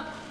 아.